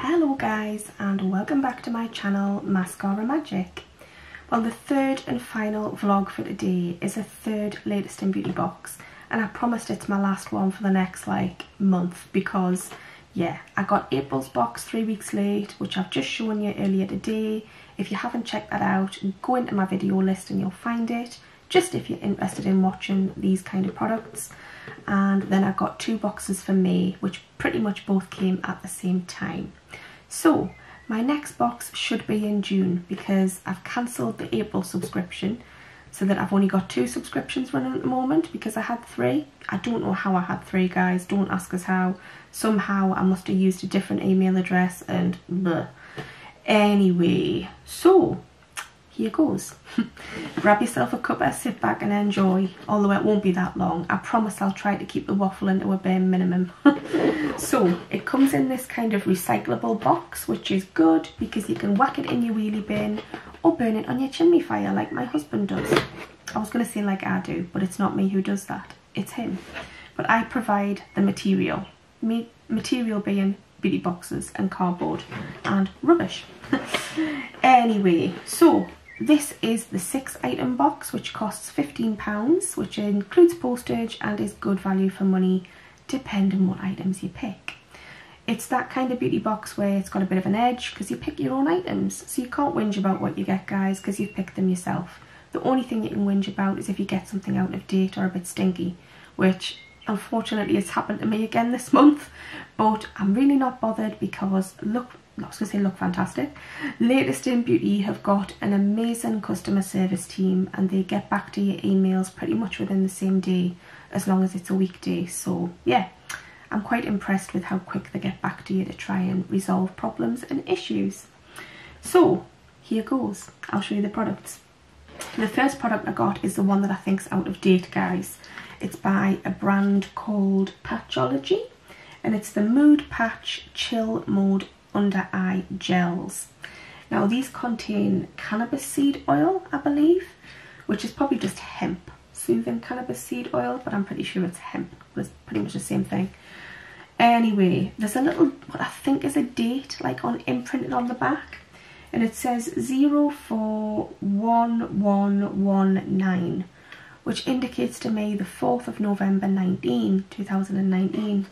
Hello guys and welcome back to my channel Mascara Magic. Well the third and final vlog for today is a third latest in beauty box and I promised it's my last one for the next like month because yeah I got April's box three weeks late which I've just shown you earlier today. If you haven't checked that out go into my video list and you'll find it just if you're interested in watching these kind of products and then I got two boxes for May which pretty much both came at the same time. So my next box should be in June because I've cancelled the April subscription so that I've only got two subscriptions running at the moment because I had three. I don't know how I had three guys, don't ask us how. Somehow I must have used a different email address and bleh. Anyway, so here goes. Grab yourself a cuppa, sit back and enjoy, although it won't be that long. I promise I'll try to keep the waffle into a bare minimum. so it comes in this kind of recyclable box, which is good because you can whack it in your wheelie bin or burn it on your chimney fire like my husband does. I was going to say like I do, but it's not me who does that. It's him. But I provide the material. Me material being beauty boxes and cardboard and rubbish. anyway, so this is the six item box which costs £15 which includes postage and is good value for money depending on what items you pick. It's that kind of beauty box where it's got a bit of an edge because you pick your own items so you can't whinge about what you get guys because you've picked them yourself. The only thing you can whinge about is if you get something out of date or a bit stinky which unfortunately has happened to me again this month but I'm really not bothered because look I was going to say look fantastic. Latest in Beauty have got an amazing customer service team and they get back to your emails pretty much within the same day as long as it's a weekday. So yeah, I'm quite impressed with how quick they get back to you to try and resolve problems and issues. So here goes. I'll show you the products. The first product I got is the one that I think's out of date guys. It's by a brand called Patchology and it's the Mood Patch Chill Mode under eye gels. Now these contain cannabis seed oil, I believe, which is probably just hemp, soothing cannabis seed oil, but I'm pretty sure it's hemp, it's pretty much the same thing. Anyway, there's a little, what I think is a date, like on imprinted on the back, and it says 041119, which indicates to me the 4th of November 19, 2019.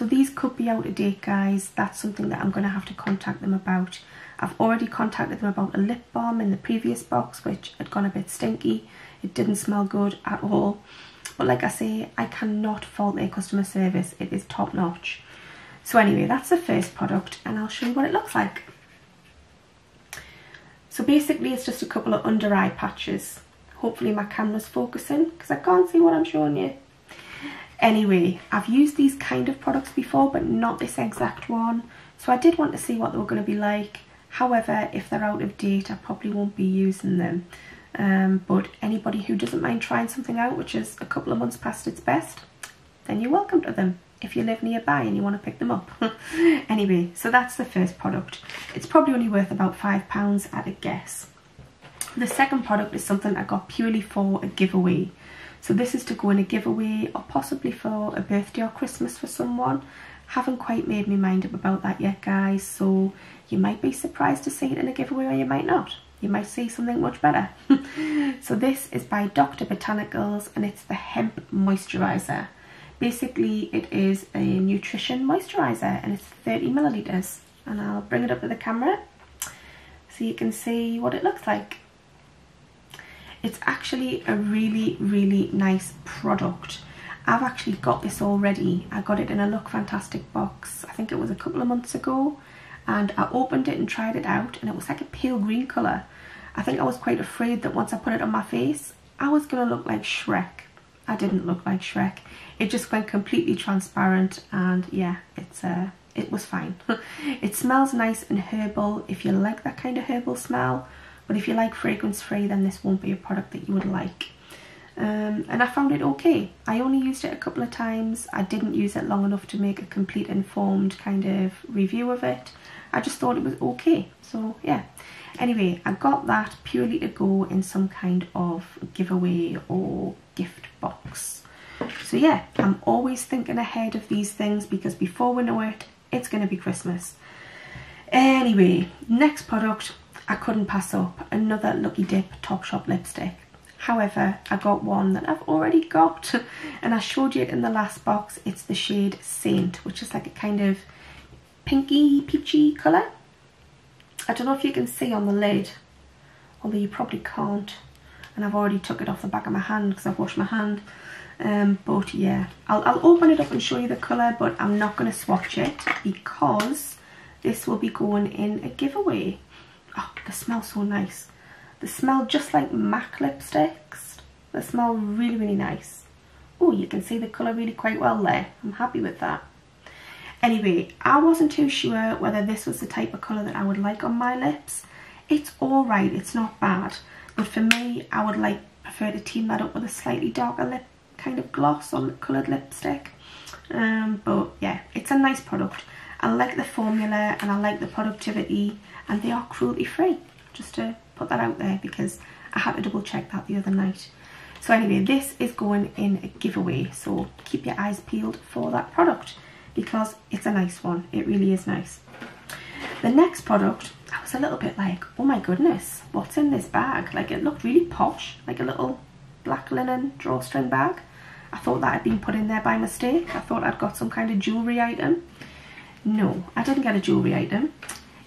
So these could be out of date guys, that's something that I'm going to have to contact them about. I've already contacted them about a lip balm in the previous box which had gone a bit stinky. It didn't smell good at all. But like I say, I cannot fault their customer service. It is top notch. So anyway, that's the first product and I'll show you what it looks like. So basically it's just a couple of under eye patches. Hopefully my camera's focusing because I can't see what I'm showing you. Anyway, I've used these kind of products before, but not this exact one. So I did want to see what they were going to be like. However, if they're out of date, I probably won't be using them. Um, but anybody who doesn't mind trying something out, which is a couple of months past its best, then you're welcome to them if you live nearby and you want to pick them up. anyway, so that's the first product. It's probably only worth about £5 at a guess. The second product is something I got purely for a giveaway. So this is to go in a giveaway or possibly for a birthday or Christmas for someone. Haven't quite made my mind up about that yet guys, so you might be surprised to see it in a giveaway or you might not. You might see something much better. so this is by Dr. Botanicals and it's the hemp moisturiser. Basically it is a nutrition moisturiser and it's 30 millilitres and I'll bring it up to the camera so you can see what it looks like. It's actually a really, really nice product. I've actually got this already. I got it in a Look Fantastic box, I think it was a couple of months ago. And I opened it and tried it out and it was like a pale green colour. I think I was quite afraid that once I put it on my face, I was going to look like Shrek. I didn't look like Shrek. It just went completely transparent and yeah, it's uh, it was fine. it smells nice and herbal if you like that kind of herbal smell but if you like fragrance free then this won't be a product that you would like. Um, and I found it okay. I only used it a couple of times. I didn't use it long enough to make a complete informed kind of review of it. I just thought it was okay. So yeah. Anyway, I got that purely to go in some kind of giveaway or gift box. So yeah, I'm always thinking ahead of these things because before we know it, it's going to be Christmas. Anyway, next product I couldn't pass up. Another Lucky Dip Topshop lipstick. However, I got one that I've already got and I showed you it in the last box. It's the shade Saint, which is like a kind of pinky, peachy colour. I don't know if you can see on the lid, although you probably can't. And I've already took it off the back of my hand because I've washed my hand. Um, but yeah, I'll, I'll open it up and show you the colour, but I'm not going to swatch it because this will be going in a giveaway. Oh, they smell so nice. They smell just like MAC lipsticks. They smell really, really nice. Oh, you can see the colour really quite well there. I'm happy with that. Anyway, I wasn't too sure whether this was the type of colour that I would like on my lips. It's alright, it's not bad. But for me, I would like prefer to team that up with a slightly darker lip kind of gloss or coloured lipstick. Um, but yeah, it's a nice product. I like the formula and I like the productivity and they are cruelty free. Just to put that out there because I had to double check that the other night. So anyway, this is going in a giveaway. So keep your eyes peeled for that product because it's a nice one. It really is nice. The next product, I was a little bit like, oh my goodness, what's in this bag? Like it looked really posh, like a little black linen drawstring bag. I thought that had been put in there by mistake. I thought I'd got some kind of jewellery item. No, I didn't get a jewellery item.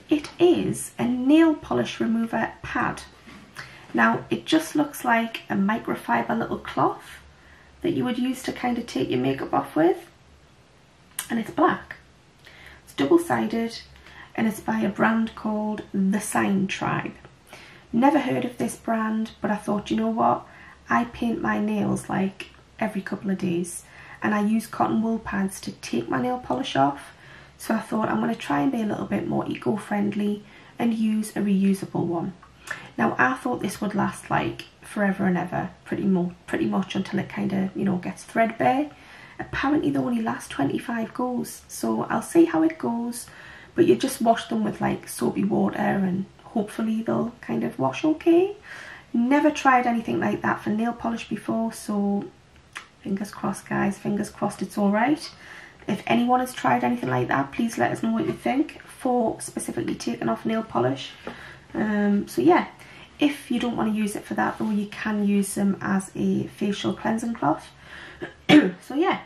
It is a nail polish remover pad. Now, it just looks like a microfiber little cloth that you would use to kind of take your makeup off with. And it's black. It's double-sided and it's by a brand called The Sign Tribe. Never heard of this brand, but I thought, you know what? I paint my nails like every couple of days and I use cotton wool pads to take my nail polish off so I thought I'm going to try and be a little bit more eco-friendly and use a reusable one. Now I thought this would last like forever and ever pretty, mo pretty much until it kind of you know gets threadbare. Apparently they only last 25 goes so I'll see how it goes but you just wash them with like soapy water and hopefully they'll kind of wash okay. Never tried anything like that for nail polish before so Fingers crossed guys, fingers crossed it's alright. If anyone has tried anything like that, please let us know what you think for specifically taking off nail polish. Um, so yeah, if you don't want to use it for that though, you can use them as a facial cleansing cloth. so yeah,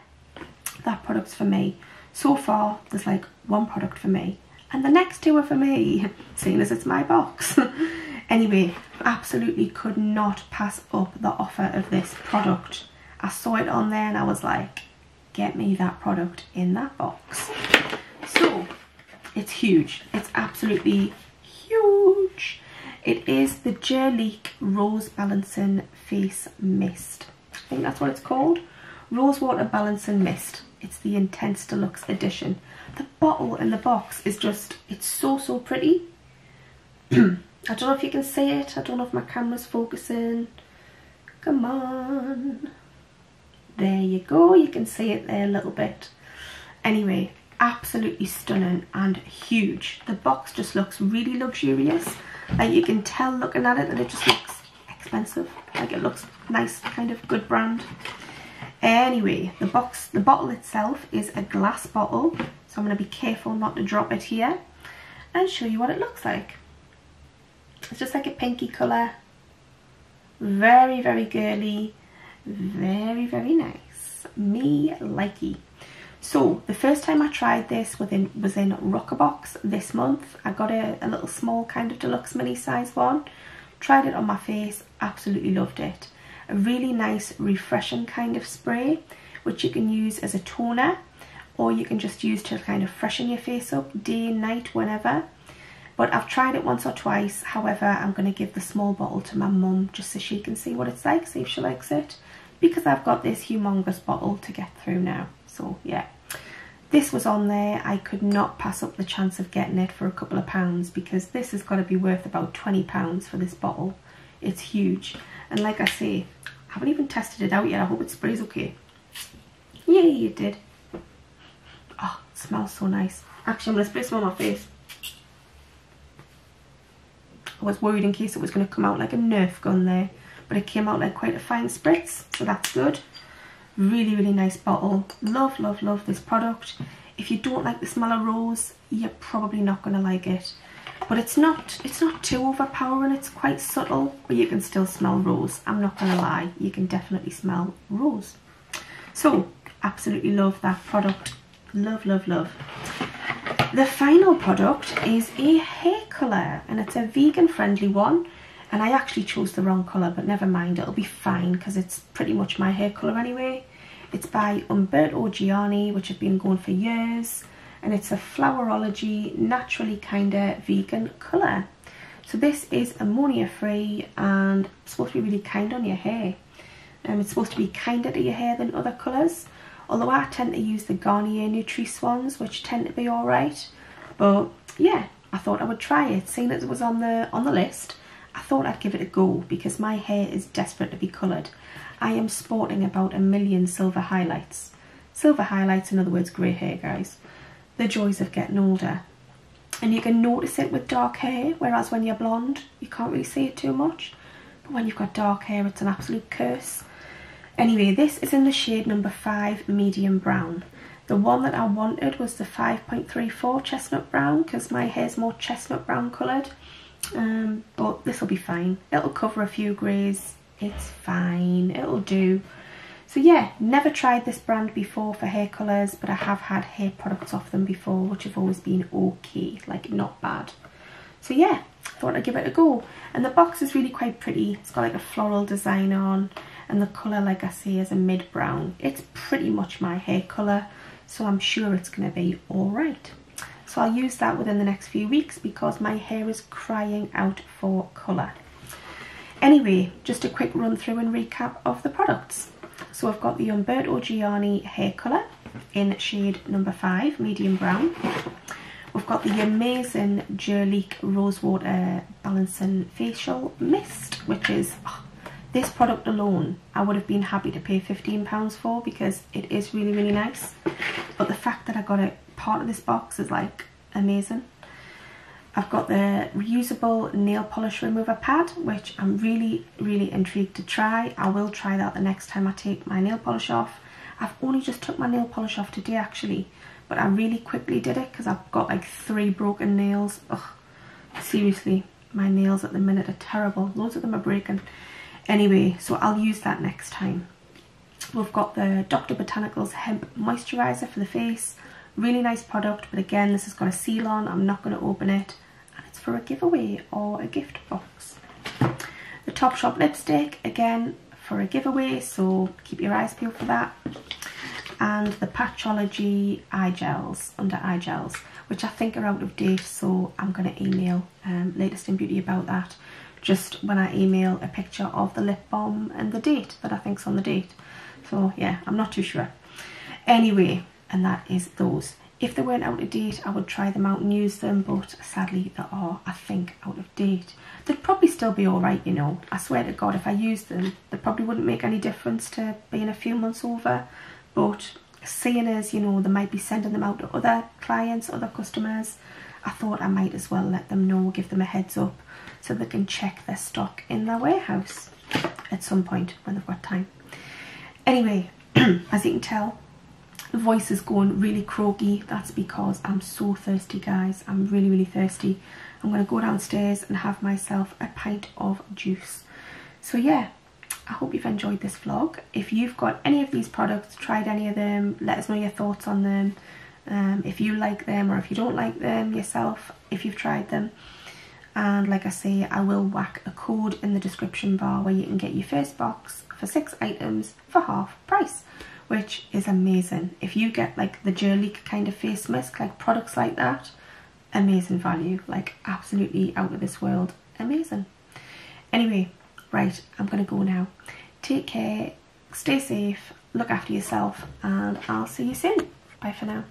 that product's for me. So far, there's like one product for me. And the next two are for me, seeing as it's my box. anyway, absolutely could not pass up the offer of this product. I saw it on there and I was like, get me that product in that box. So, it's huge. It's absolutely huge. It is the Jurlique Rose Balancing Face Mist. I think that's what it's called. Rose Water Balancing Mist. It's the Intense Deluxe Edition. The bottle in the box is just, it's so, so pretty. I don't know if you can see it. I don't know if my camera's focusing. Come on. There you go, you can see it there a little bit. Anyway, absolutely stunning and huge. The box just looks really luxurious. Like you can tell looking at it that it just looks expensive. Like it looks nice, kind of good brand. Anyway, the box, the bottle itself is a glass bottle. So I'm going to be careful not to drop it here and show you what it looks like. It's just like a pinky colour. Very, very girly very, very nice. Me likey. So the first time I tried this within, was in Rockerbox this month. I got a, a little small kind of deluxe mini size one. Tried it on my face, absolutely loved it. A really nice refreshing kind of spray which you can use as a toner or you can just use to kind of freshen your face up day, night, whenever. But I've tried it once or twice, however I'm going to give the small bottle to my mum just so she can see what it's like, see if she likes it because I've got this humongous bottle to get through now. So yeah, this was on there. I could not pass up the chance of getting it for a couple of pounds because this has got to be worth about 20 pounds for this bottle. It's huge. And like I say, I haven't even tested it out yet. I hope it sprays okay. Yay, it did. Oh, it smells so nice. Actually, I'm going to spray some on my face. I was worried in case it was going to come out like a Nerf gun there but it came out like quite a fine spritz so that's good. Really really nice bottle. Love love love this product. If you don't like the smell of rose you're probably not going to like it. But it's not it's not too overpowering it's quite subtle but you can still smell rose. I'm not gonna lie you can definitely smell rose. So absolutely love that product. Love love love. The final product is a hair colour and it's a vegan friendly one and I actually chose the wrong colour but never mind it'll be fine because it's pretty much my hair colour anyway it's by Umberto Gianni which I've been going for years and it's a Flowerology Naturally Kinder Vegan colour. So this is ammonia free and supposed to be really kind on your hair. Um, it's supposed to be kinder to your hair than other colours. Although I tend to use the Garnier Nutrisse ones which tend to be alright. But yeah, I thought I would try it. Seeing it was on the on the list, I thought I'd give it a go because my hair is desperate to be coloured. I am sporting about a million silver highlights. Silver highlights, in other words, grey hair, guys the joys of getting older. And you can notice it with dark hair, whereas when you're blonde, you can't really see it too much. But when you've got dark hair, it's an absolute curse. Anyway, this is in the shade number 5, medium brown. The one that I wanted was the 5.34 chestnut brown because my hair's more chestnut brown coloured. Um, but this will be fine. It'll cover a few greys. It's fine. It'll do. So yeah, never tried this brand before for hair colours, but I have had hair products off them before, which have always been okay, like not bad. So yeah, thought I'd give it a go. And the box is really quite pretty. It's got like a floral design on, and the colour, like I say, is a mid-brown. It's pretty much my hair colour, so I'm sure it's going to be alright. So I'll use that within the next few weeks because my hair is crying out for colour. Anyway, just a quick run through and recap of the products. So I've got the Umberto Gianni hair colour in shade number 5, medium brown. We've got the amazing Jurlique Rosewater Balancing Facial Mist, which is, oh, this product alone, I would have been happy to pay £15 for because it is really, really nice. But the fact that I got it part of this box is like amazing. I've got the reusable nail polish remover pad, which I'm really, really intrigued to try. I will try that the next time I take my nail polish off. I've only just took my nail polish off today actually, but I really quickly did it because I've got like three broken nails. Ugh, seriously, my nails at the minute are terrible. Loads of them are breaking. Anyway, so I'll use that next time. We've got the Dr. Botanicals Hemp Moisturiser for the face. Really nice product, but again, this has got a seal on. I'm not going to open it And it's for a giveaway or a gift box. The Topshop lipstick, again, for a giveaway, so keep your eyes peeled for that. And the Patchology eye gels, under eye gels, which I think are out of date, so I'm going to email um, Latest in Beauty about that. Just when I email a picture of the lip balm and the date that I think's on the date. So yeah, I'm not too sure. Anyway, and that is those. If they weren't out of date, I would try them out and use them, but sadly they are, I think, out of date. They'd probably still be alright, you know. I swear to God, if I used them, they probably wouldn't make any difference to being a few months over. But seeing as, you know, they might be sending them out to other clients, other customers, I thought I might as well let them know, give them a heads up, so they can check their stock in their warehouse at some point when they've got time. Anyway, as you can tell, the voice is going really croaky. That's because I'm so thirsty, guys. I'm really, really thirsty. I'm going to go downstairs and have myself a pint of juice. So yeah, I hope you've enjoyed this vlog. If you've got any of these products, tried any of them, let us know your thoughts on them. Um, if you like them or if you don't like them yourself, if you've tried them. And like I say, I will whack a code in the description bar where you can get your first box for six items for half price which is amazing. If you get like the Jurlique kind of face mask, like products like that, amazing value, like absolutely out of this world, amazing. Anyway, right, I'm to go now. Take care, stay safe, look after yourself, and I'll see you soon. Bye for now.